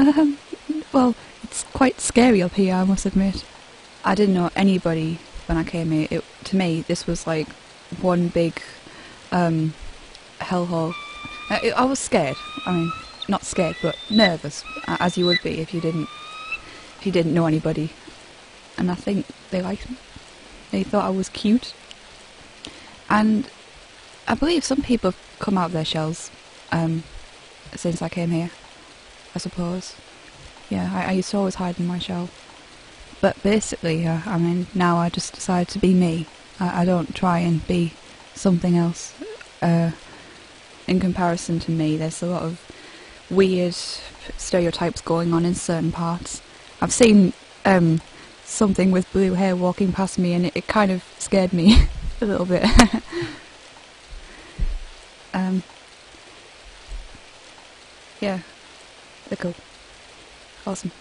Um, well, it's quite scary up here, I must admit. I didn't know anybody when I came here. It, to me, this was like one big um, hellhole. I, I was scared. I mean, not scared, but nervous, as you would be if you didn't if you didn't know anybody. And I think they liked me. They thought I was cute. And I believe some people have come out of their shells um, since I came here. I suppose. Yeah, I, I used to always hide in my shell. But basically, uh, I mean, now I just decide to be me. I, I don't try and be something else. Uh, in comparison to me, there's a lot of weird stereotypes going on in certain parts. I've seen um, something with blue hair walking past me, and it, it kind of scared me a little bit. um, yeah, they're cool. Awesome.